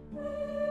Música